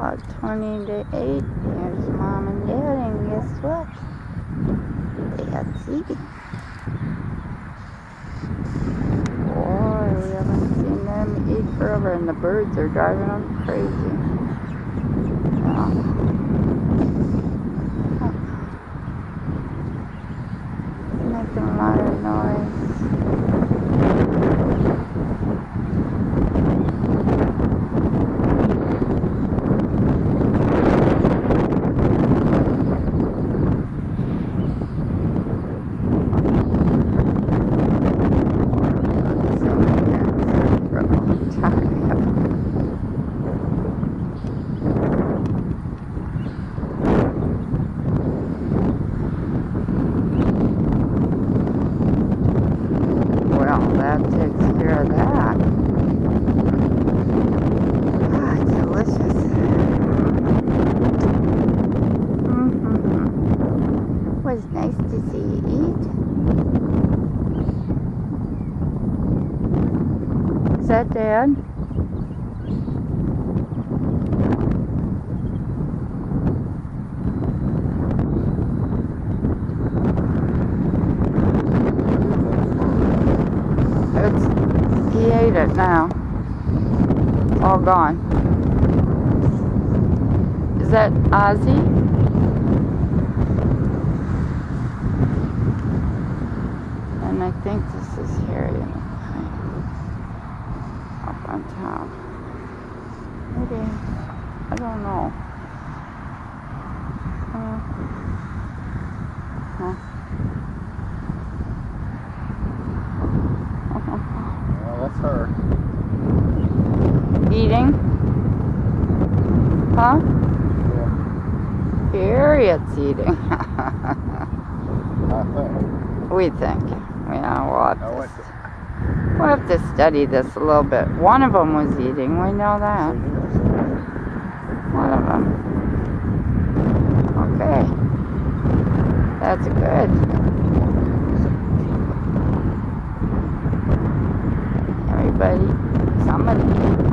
About 20 to 8. Here's mom and dad, and guess what? They got seating. Boy, we haven't seen them eat forever, and the birds are driving them crazy. Yeah. Making a lot of noise. Well, that takes care of that. Ah, delicious. Mm-hmm. Was nice to see you eat. Is that Dad? It's he ate it now. All gone. Is that Ozzie? And I think this is Harry pine. Up on top. Maybe I don't know. Uh, huh. Well, that's her. Eating? Huh? Yeah, Harriet's eating. I think. we think. Yeah, we'll have, I to, to. we'll have to study this a little bit. One of them was eating, we know that. One of them. Okay. That's good. Váy.